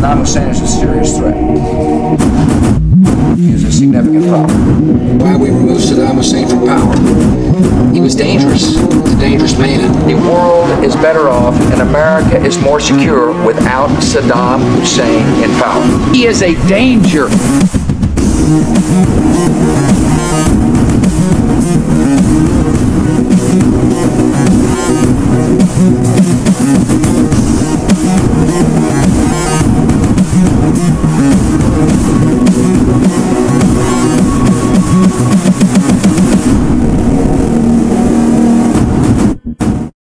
Saddam Hussein is a serious threat. He is a significant problem. Why we removed Saddam Hussein from power? He was dangerous. He's a dangerous man. The world is better off and America is more secure without Saddam Hussein in power. He is a danger.